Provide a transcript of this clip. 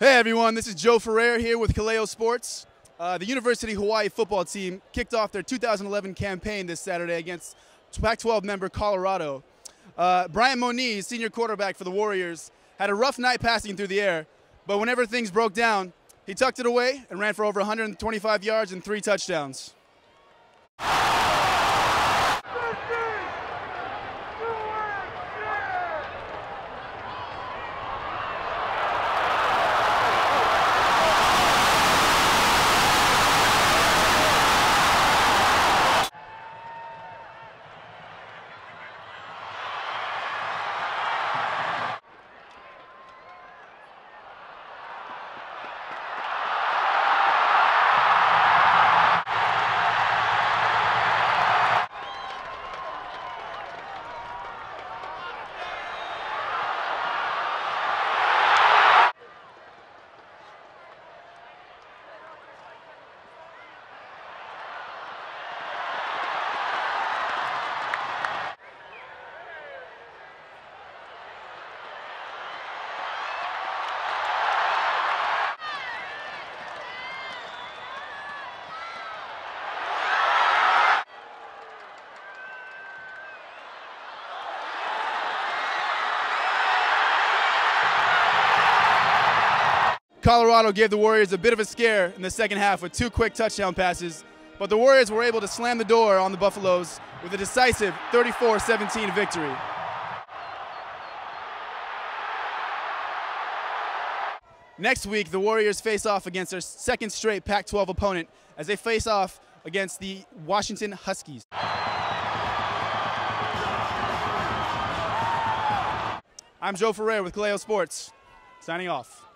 Hey everyone, this is Joe Ferrer here with Kaleo Sports. Uh, the University Hawaii football team kicked off their 2011 campaign this Saturday against Pac-12 member Colorado. Uh, Bryant Moniz, senior quarterback for the Warriors, had a rough night passing through the air, but whenever things broke down, he tucked it away and ran for over 125 yards and three touchdowns. Colorado gave the Warriors a bit of a scare in the second half with two quick touchdown passes, but the Warriors were able to slam the door on the Buffaloes with a decisive 34 17 victory. Next week, the Warriors face off against their second straight Pac 12 opponent as they face off against the Washington Huskies. I'm Joe Ferrer with Kaleo Sports, signing off.